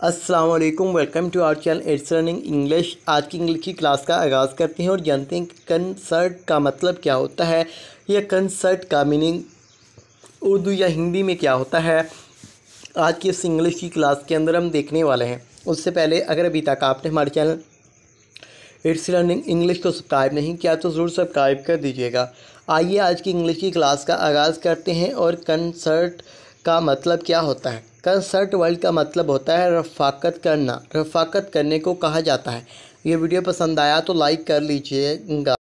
अस्सलाम वालेकुम welcome to our channel it's learning English आज की इंग्लिश की क्लास का आगाज़ करते हैं और जानते हैं कि कंसर्ट का मतलब क्या होता है, या कंसर्ट का मीनिंग उर्दू या हिंदी में क्या होता है। आज की इस इंग्लिश की क्लास के अंदर हम देखने वाले हैं। उससे पहले अगर अभी तक आपने हमारे चैनल इट्स लर्निंग इंग्लिश को सब्सक्राइब नहीं किया तो ज़रूर सब्सक्राइब कर दीजिएगा। आइए आज की इंग्लिश की क्लास का आगाज़ करते हैं और कंसर्ट का मतलब क्या होता है? कंसर्ट वर्ल्ड का मतलब होता है रफाकत करना। रफाकत करने को कहा जाता है। ये वीडियो पसंद आया तो लाइक कर लीजिएगा।